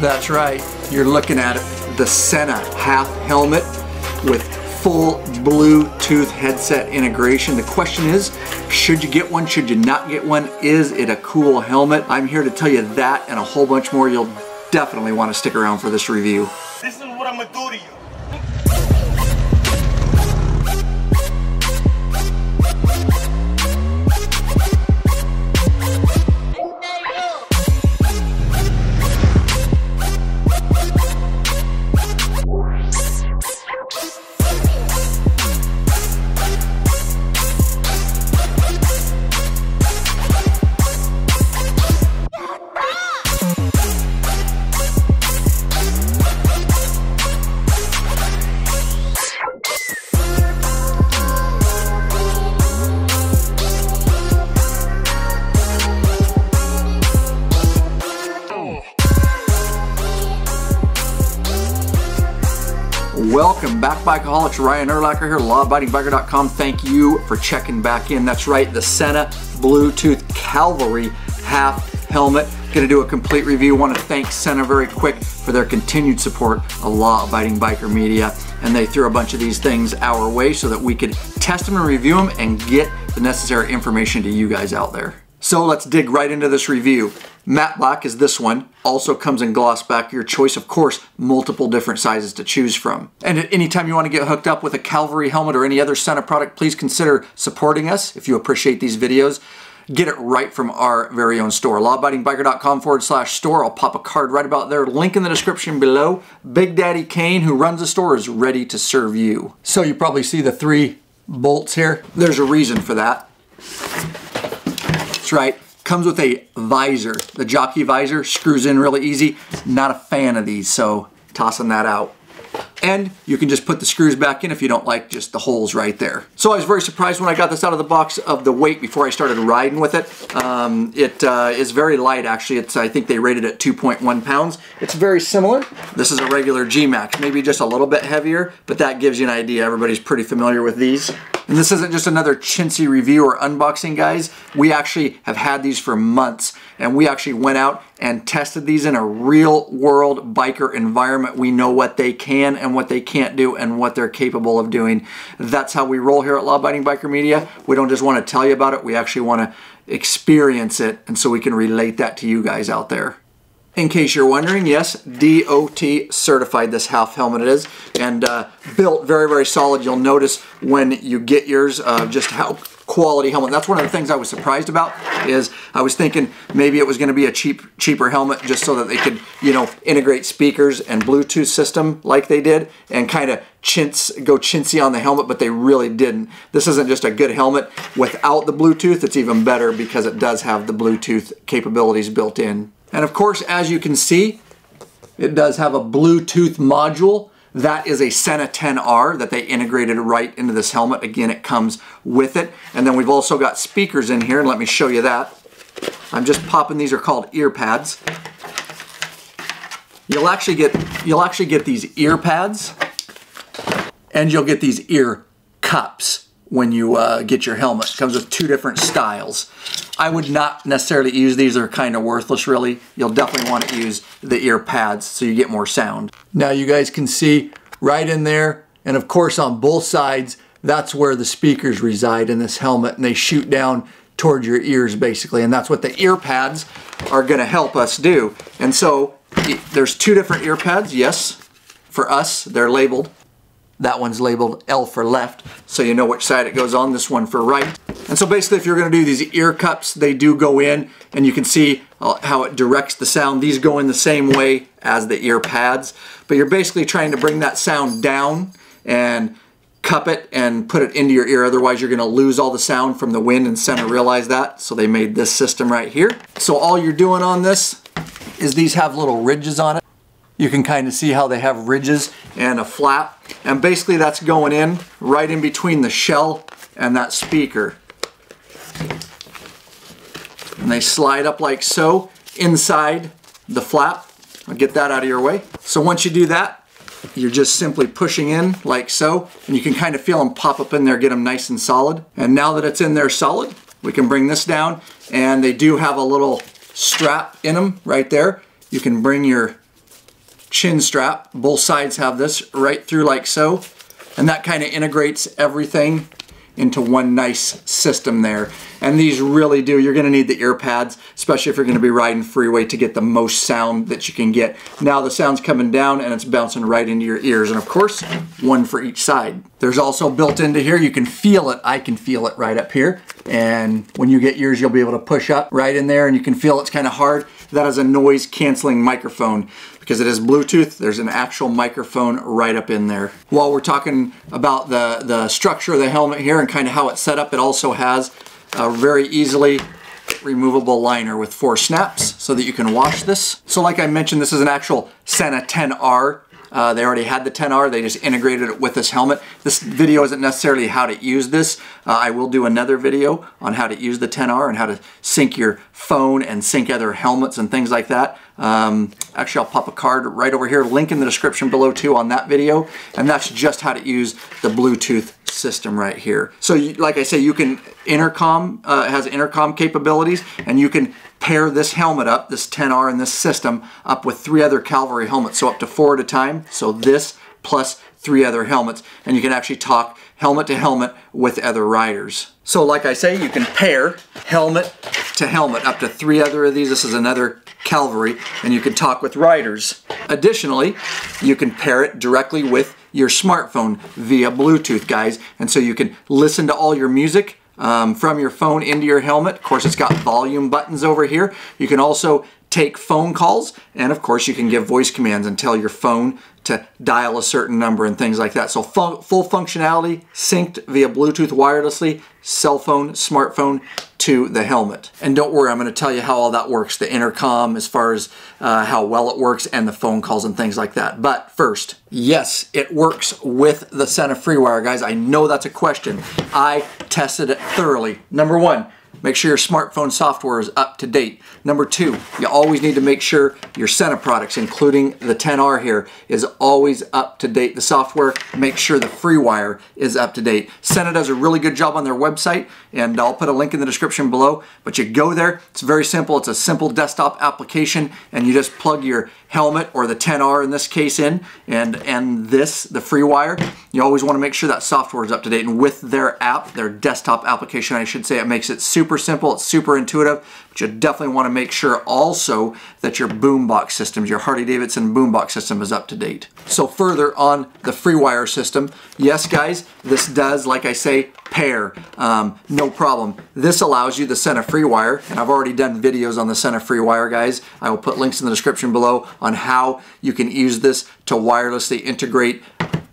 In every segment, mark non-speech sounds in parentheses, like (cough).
That's right. You're looking at it. The Sena half helmet with full Bluetooth headset integration. The question is, should you get one? Should you not get one? Is it a cool helmet? I'm here to tell you that and a whole bunch more. You'll definitely want to stick around for this review. This is what I'm gonna do to you. Back, Bikeaholics. Ryan Urlacher here, lawabidingbiker.com. Thank you for checking back in. That's right, the Sena Bluetooth Cavalry half helmet. Gonna do a complete review. Want to thank Sena very quick for their continued support of Law Abiding Biker Media. And they threw a bunch of these things our way so that we could test them and review them and get the necessary information to you guys out there. So let's dig right into this review. Matte black is this one. Also comes in gloss back. Your choice, of course, multiple different sizes to choose from. And at any time you want to get hooked up with a Cavalry helmet or any other Sena product, please consider supporting us if you appreciate these videos. Get it right from our very own store. Lawabidingbiker.com forward slash store. I'll pop a card right about there. Link in the description below. Big Daddy Kane, who runs the store, is ready to serve you. So you probably see the three bolts here. There's a reason for that. That's right. Comes with a visor. The jockey visor screws in really easy. Not a fan of these, so tossing that out. And you can just put the screws back in if you don't like just the holes right there. So I was very surprised when I got this out of the box of the weight before I started riding with it. Um, it uh, is very light actually. It's I think they rated it 2.1 pounds. It's very similar. This is a regular G-Max, maybe just a little bit heavier, but that gives you an idea. Everybody's pretty familiar with these. And this isn't just another chintzy review or unboxing, guys. We actually have had these for months, and we actually went out and tested these in a real world biker environment. We know what they can and what they can't do and what they're capable of doing. That's how we roll here at Law Abiding Biker Media. We don't just want to tell you about it, we actually want to experience it, and so we can relate that to you guys out there. In case you're wondering, yes, DOT certified this half helmet it is, and uh, built very, very solid. You'll notice when you get yours uh, just how quality helmet. That's one of the things I was surprised about is I was thinking maybe it was going to be a cheap, cheaper helmet just so that they could, you know, integrate speakers and Bluetooth system like they did and kind of chintz, go chintzy on the helmet, but they really didn't. This isn't just a good helmet without the Bluetooth. It's even better because it does have the Bluetooth capabilities built in. And of course, as you can see, it does have a Bluetooth module. That is a Sena 10R that they integrated right into this helmet. Again, it comes with it. And then we've also got speakers in here, and let me show you that. I'm just popping, these are called ear pads. You'll actually get, you'll actually get these ear pads, and you'll get these ear cups when you uh, get your helmet. It comes with two different styles. I would not necessarily use these, they're kind of worthless really. You'll definitely want to use the ear pads so you get more sound. Now you guys can see right in there, and of course on both sides, that's where the speakers reside in this helmet, and they shoot down towards your ears basically, and that's what the ear pads are gonna help us do. And so there's two different ear pads, yes. For us, they're labeled that one's labeled L for left, so you know which side it goes on, this one for right. And so basically if you're gonna do these ear cups, they do go in, and you can see uh, how it directs the sound. These go in the same way as the ear pads, but you're basically trying to bring that sound down and cup it and put it into your ear, otherwise you're gonna lose all the sound from the wind and center realize that, so they made this system right here. So all you're doing on this is these have little ridges on it. You can kind of see how they have ridges and a flap. And basically that's going in right in between the shell and that speaker. And they slide up like so inside the flap. I'll get that out of your way. So once you do that, you're just simply pushing in like so, and you can kind of feel them pop up in there, get them nice and solid. And now that it's in there solid, we can bring this down, and they do have a little strap in them right there. You can bring your chin strap. Both sides have this right through like so. And that kind of integrates everything into one nice system there. And these really do, you're gonna need the ear pads, especially if you're gonna be riding freeway to get the most sound that you can get. Now the sound's coming down and it's bouncing right into your ears. And of course, one for each side. There's also built into here, you can feel it, I can feel it right up here. And when you get yours, you'll be able to push up right in there and you can feel it's kind of hard. That is a noise canceling microphone because it is Bluetooth, there's an actual microphone right up in there. While we're talking about the, the structure of the helmet here and kind of how it's set up, it also has a very easily removable liner with four snaps so that you can wash this. So like I mentioned, this is an actual Sena 10R uh, they already had the 10R, they just integrated it with this helmet. This video isn't necessarily how to use this. Uh, I will do another video on how to use the 10R and how to sync your phone and sync other helmets and things like that. Um, actually, I'll pop a card right over here, link in the description below too on that video. And that's just how to use the Bluetooth system right here. So you, like I say, you can intercom, uh, has intercom capabilities and you can pair this helmet up, this 10R and this system, up with three other Cavalry helmets, so up to four at a time. So this plus three other helmets, and you can actually talk helmet to helmet with other riders. So like I say, you can pair helmet to helmet up to three other of these. This is another Calvary, and you can talk with riders. Additionally, you can pair it directly with your smartphone via Bluetooth, guys, and so you can listen to all your music um, from your phone into your helmet. Of course, it's got volume buttons over here. You can also take phone calls, and of course, you can give voice commands and tell your phone to dial a certain number and things like that. So full functionality, synced via Bluetooth wirelessly, cell phone, smartphone to the helmet. And don't worry, I'm going to tell you how all that works, the intercom as far as uh, how well it works and the phone calls and things like that. But first, yes, it works with the Sena FreeWire, guys. I know that's a question. I tested it thoroughly. Number one, Make sure your smartphone software is up to date. Number two, you always need to make sure your Sena products, including the 10R here, is always up to date. The software, make sure the FreeWire is up to date. Sena does a really good job on their website, and I'll put a link in the description below. But you go there, it's very simple. It's a simple desktop application, and you just plug your helmet or the 10R in this case in, and, and this, the FreeWire. You always want to make sure that software is up to date. And with their app, their desktop application, I should say, it makes it super simple, it's super intuitive, but you definitely want to make sure also that your boombox systems, your Harley-Davidson boombox system is up to date. So further on the FreeWire system, yes guys, this does, like I say, pair, um, no problem. This allows you the Sena FreeWire, and I've already done videos on the Sena FreeWire guys. I will put links in the description below on how you can use this to wirelessly integrate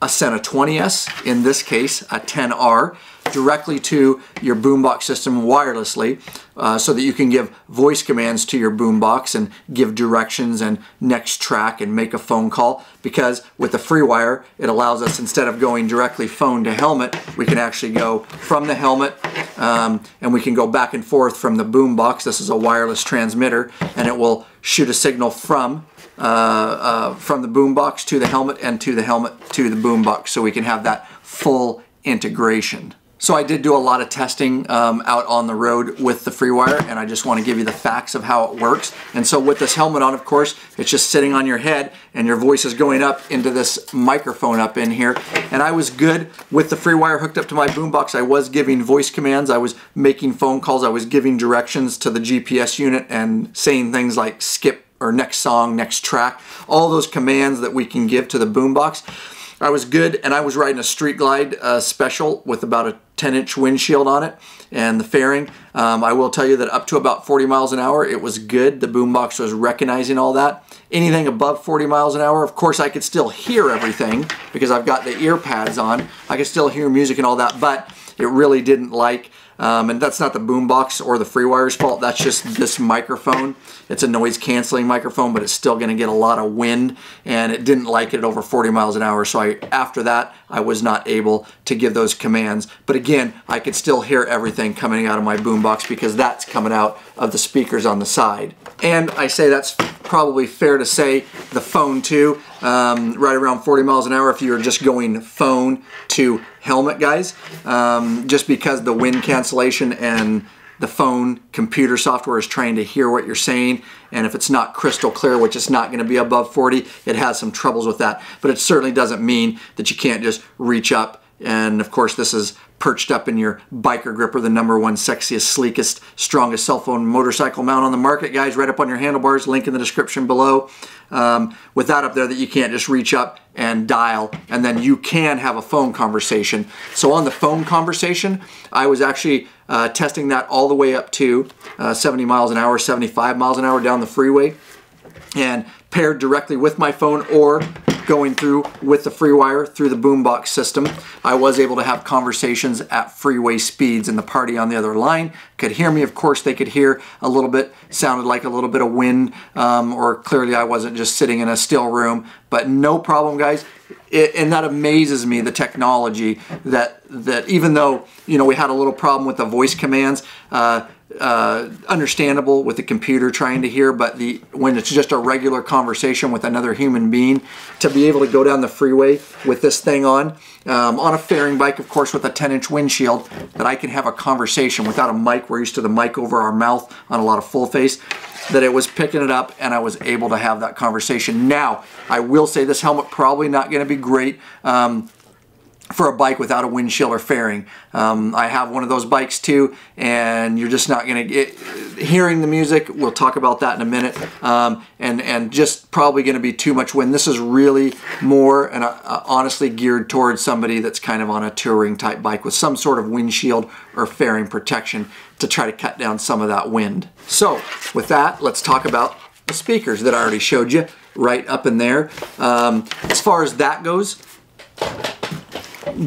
a Sena 20S, in this case a 10R, directly to your boombox system wirelessly uh, so that you can give voice commands to your boombox and give directions and next track and make a phone call because with the FreeWire it allows us instead of going directly phone to helmet we can actually go from the helmet um, and we can go back and forth from the boombox this is a wireless transmitter and it will shoot a signal from uh, uh, from the boombox to the helmet and to the helmet to the boombox so we can have that full integration. So I did do a lot of testing um, out on the road with the FreeWire and I just want to give you the facts of how it works. And so with this helmet on, of course, it's just sitting on your head and your voice is going up into this microphone up in here. And I was good with the FreeWire hooked up to my boombox. I was giving voice commands, I was making phone calls, I was giving directions to the GPS unit and saying things like skip or next song, next track, all those commands that we can give to the boombox. I was good and I was riding a Street Glide uh, special with about a 10 inch windshield on it and the fairing. Um, I will tell you that up to about 40 miles an hour it was good. The boombox was recognizing all that. Anything above 40 miles an hour, of course I could still hear everything because I've got the ear pads on. I could still hear music and all that, but it really didn't like um, and that's not the boombox or the FreeWire's fault. That's just this microphone. It's a noise canceling microphone, but it's still going to get a lot of wind, and it didn't like it at over 40 miles an hour. So I, after that, I was not able to give those commands. But again, I could still hear everything coming out of my boombox because that's coming out of the speakers on the side. And I say that's probably fair to say the phone too, um, right around 40 miles an hour if you're just going phone to helmet guys, um, just because the wind cancellation and the phone computer software is trying to hear what you're saying and if it's not crystal clear which is not going to be above 40 it has some troubles with that. But it certainly doesn't mean that you can't just reach up and of course this is perched up in your biker gripper the number one sexiest sleekest strongest cell phone motorcycle mount on the market. Guys right up on your handlebars link in the description below. Um, with that up there that you can't just reach up and dial and then you can have a phone conversation. So on the phone conversation I was actually uh, testing that all the way up to uh, 70 miles an hour 75 miles an hour down the freeway. And paired directly with my phone or going through with the FreeWire through the boombox system. I was able to have conversations at freeway speeds and the party on the other line could hear me. Of course, they could hear a little bit, sounded like a little bit of wind um, or clearly I wasn't just sitting in a still room, but no problem, guys. It, and that amazes me the technology that that even though you know we had a little problem with the voice commands uh, uh, understandable with the computer trying to hear, but the when it's just a regular conversation with another human being, to be able to go down the freeway with this thing on, um, on a fairing bike, of course, with a 10-inch windshield, that I can have a conversation without a mic. We're used to the mic over our mouth on a lot of full face. That it was picking it up and I was able to have that conversation. Now, I will say this helmet probably not going to be great. Um, for a bike without a windshield or fairing. Um, I have one of those bikes too, and you're just not going to get hearing the music. We'll talk about that in a minute, um, and and just probably going to be too much wind. This is really more and uh, uh, honestly geared towards somebody that's kind of on a touring type bike with some sort of windshield or fairing protection to try to cut down some of that wind. So with that, let's talk about the speakers that I already showed you right up in there. Um, as far as that goes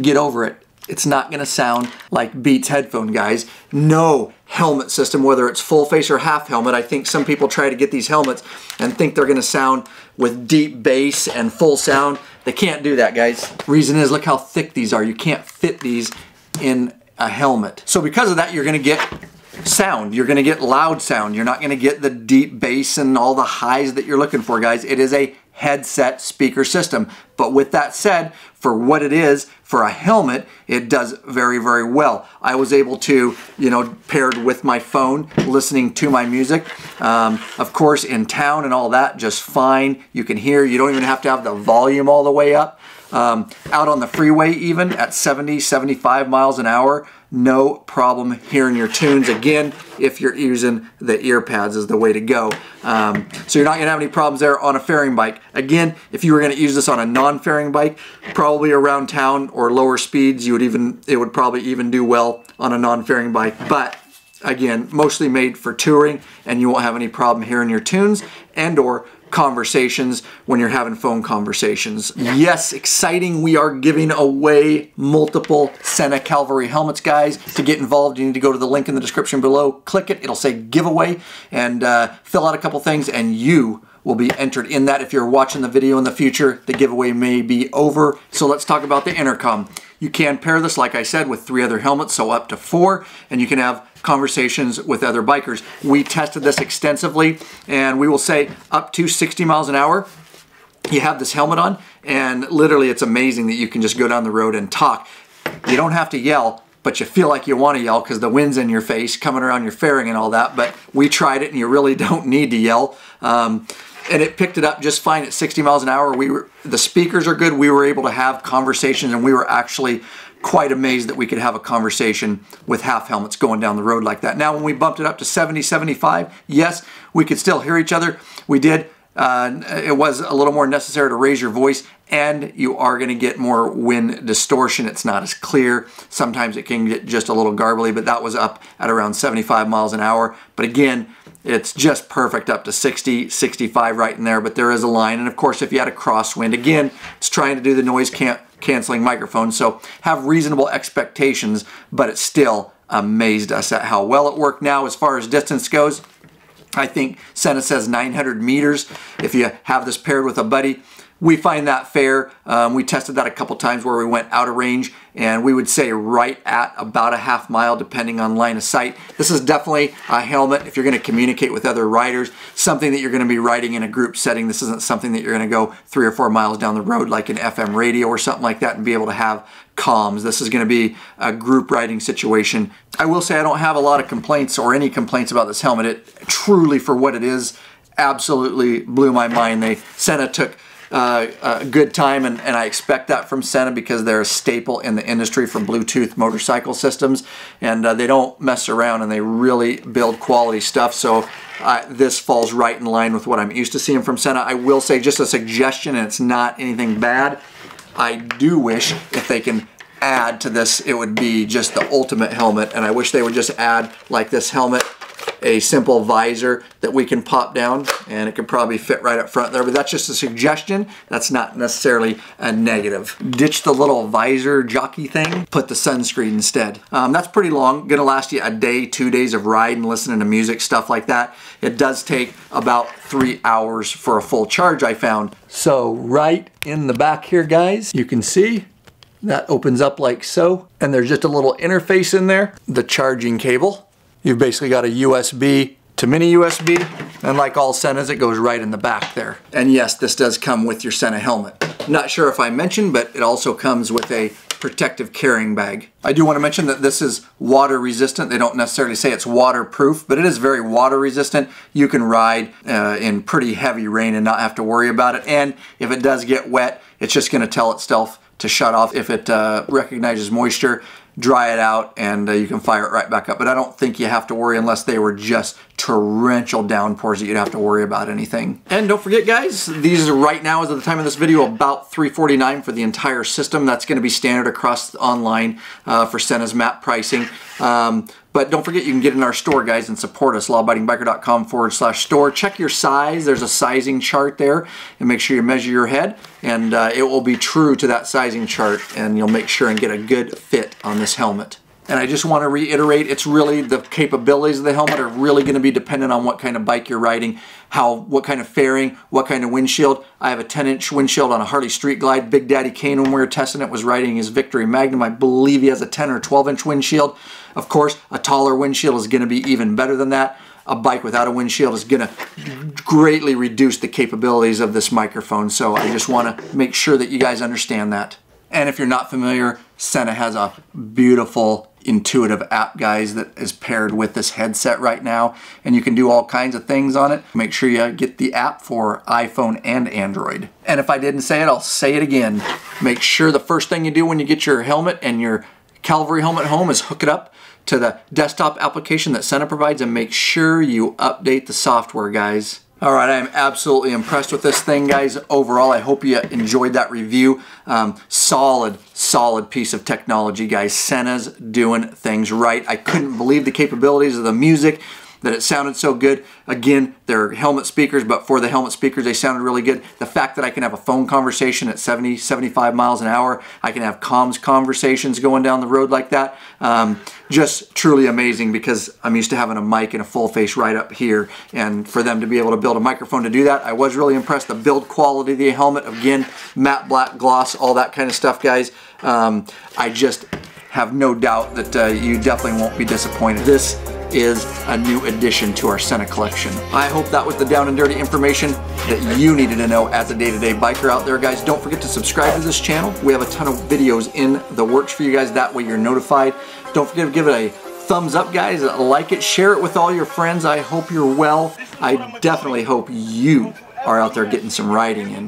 get over it. It's not going to sound like Beats headphone guys. No helmet system, whether it's full face or half helmet. I think some people try to get these helmets and think they're going to sound with deep bass and full sound. They can't do that, guys. Reason is, look how thick these are. You can't fit these in a helmet. So because of that, you're going to get sound. You're going to get loud sound. You're not going to get the deep bass and all the highs that you're looking for, guys. It is a headset speaker system. But with that said, for what it is, for a helmet, it does very, very well. I was able to, you know, paired with my phone, listening to my music. Um, of course, in town and all that, just fine. You can hear, you don't even have to have the volume all the way up. Um, out on the freeway even at 70, 75 miles an hour, no problem hearing your tunes. Again, if you're using the ear pads is the way to go. Um, so you're not gonna have any problems there on a fairing bike. Again, if you were gonna use this on a non-fairing bike, probably around town or lower speeds, you would even, it would probably even do well on a non-fairing bike. But again, mostly made for touring and you won't have any problem hearing your tunes and or conversations when you're having phone conversations. Yes, exciting. We are giving away multiple Sena Cavalry helmets, guys. To get involved, you need to go to the link in the description below, click it, it'll say giveaway, and uh, fill out a couple things, and you will be entered in that. If you're watching the video in the future, the giveaway may be over. So let's talk about the intercom. You can pair this, like I said, with three other helmets, so up to four, and you can have conversations with other bikers. We tested this extensively, and we will say up to 60 miles an hour, you have this helmet on, and literally it's amazing that you can just go down the road and talk. You don't have to yell, but you feel like you want to yell because the wind's in your face, coming around your fairing and all that, but we tried it and you really (laughs) don't need to yell. Um, and it picked it up just fine at 60 miles an hour. We were the speakers are good. We were able to have conversations, and we were actually quite amazed that we could have a conversation with half helmets going down the road like that. Now, when we bumped it up to 70, 75, yes, we could still hear each other. We did. Uh, it was a little more necessary to raise your voice and you are going to get more wind distortion. It's not as clear. Sometimes it can get just a little garbly, but that was up at around 75 miles an hour. But again, it's just perfect up to 60, 65 right in there, but there is a line. And of course, if you had a crosswind, again, it's trying to do the noise can canceling microphone. So have reasonable expectations, but it still amazed us at how well it worked. Now, as far as distance goes, I think Sena says 900 meters. If you have this paired with a buddy, We find that fair. Um, we tested that a couple times where we went out of range and we would say right at about a half mile depending on line of sight. This is definitely a helmet if you're going to communicate with other riders, something that you're going to be riding in a group setting. This isn't something that you're going to go three or four miles down the road like an FM radio or something like that and be able to have comms. This is going to be a group riding situation. I will say I don't have a lot of complaints or any complaints about this helmet. It truly, for what it is, absolutely blew my mind. They Sena took uh, a good time, and, and I expect that from Sena because they're a staple in the industry for Bluetooth motorcycle systems, and uh, they don't mess around and they really build quality stuff. So uh, this falls right in line with what I'm used to seeing from Sena. I will say just a suggestion, and it's not anything bad. I do wish if they can add to this, it would be just the ultimate helmet, and I wish they would just add like this helmet a simple visor that we can pop down and it could probably fit right up front there, but that's just a suggestion. That's not necessarily a negative. Ditch the little visor jockey thing, put the sunscreen instead. Um, that's pretty long, gonna last you a day, two days of riding, listening to music, stuff like that. It does take about three hours for a full charge, I found. So right in the back here, guys, you can see that opens up like so. And there's just a little interface in there, the charging cable. You've basically got a USB to mini USB, and like all Senas, it goes right in the back there. And yes, this does come with your Sena helmet. Not sure if I mentioned, but it also comes with a protective carrying bag. I do want to mention that this is water resistant. They don't necessarily say it's waterproof, but it is very water resistant. You can ride uh, in pretty heavy rain and not have to worry about it. And if it does get wet, it's just going to tell itself to shut off if it uh, recognizes moisture dry it out and uh, you can fire it right back up. But I don't think you have to worry unless they were just torrential downpours that you'd have to worry about anything. And don't forget guys, these right now as of the time of this video about 349 for the entire system. That's going to be standard across online uh, for Sena's map pricing. Um, but don't forget you can get in our store, guys, and support us, lawabidingbiker.com forward slash store. Check your size. There's a sizing chart there, and make sure you measure your head, and uh, it will be true to that sizing chart, and you'll make sure and get a good fit on this helmet. And I just want to reiterate, it's really the capabilities of the helmet are really going to be dependent on what kind of bike you're riding, how, what kind of fairing, what kind of windshield. I have a 10-inch windshield on a Harley Street Glide. Big Daddy Kane, when we were testing it, was riding his Victory Magnum. I believe he has a 10 or 12-inch windshield. Of course, a taller windshield is going to be even better than that. A bike without a windshield is going to greatly reduce the capabilities of this microphone. So I just want to make sure that you guys understand that. And if you're not familiar, Sena has a beautiful intuitive app guys that is paired with this headset right now. And you can do all kinds of things on it. Make sure you get the app for iphone and android. And if i didn't say it i'll say it again. Make sure the first thing you do when you get your helmet and your calvary helmet home is hook it up to the desktop application that Sena provides and make sure you update the software, guys. All right, I am absolutely impressed with this thing, guys. Overall, I hope you enjoyed that review. Um, solid, solid piece of technology, guys. Sena's doing things right. I couldn't believe the capabilities of the music, that it sounded so good. Again, they're helmet speakers, but for the helmet speakers, they sounded really good. The fact that I can have a phone conversation at 70, 75 miles an hour, I can have comms conversations going down the road like that. Um, just truly amazing because I'm used to having a mic and a full face right up here. And for them to be able to build a microphone to do that, I was really impressed. The build quality of the helmet, again, matte black gloss, all that kind of stuff, guys. Um, I just have no doubt that uh, you definitely won't be disappointed. This is a new addition to our Sena collection. I hope that was the down and dirty information that you needed to know as a day-to-day -day biker out there, guys. Don't forget to subscribe to this channel. We have a ton of videos in the works for you guys. That way you're notified. Don't forget to give it a thumbs up, guys. Like it, share it with all your friends. I hope you're well. I definitely hope you are out there getting some riding in.